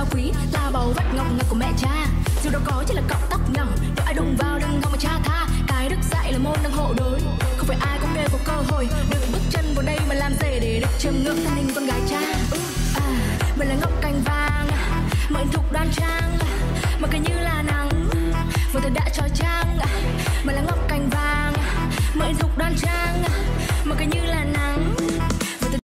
cao quý là bầu vắt ngọc ngọc của mẹ cha. Dù đâu có chỉ là cọng tóc nhằng, đâu ai đụng vào đừng mong mà cha tha. Cái đức dạy là môn đang hộ đối không phải ai cũng đều có cơ hội. Được bước chân vào đây mà làm rể để được chiêm ngưỡng thân hình con gái cha. À, mình là ngọc cành vàng mệnh thục đoan trang. Mà cứ như là nắng vừa thời đã trói trang. Mình là ngọc cành vàng mệnh thục đoan trang. Mà cứ như là nắng.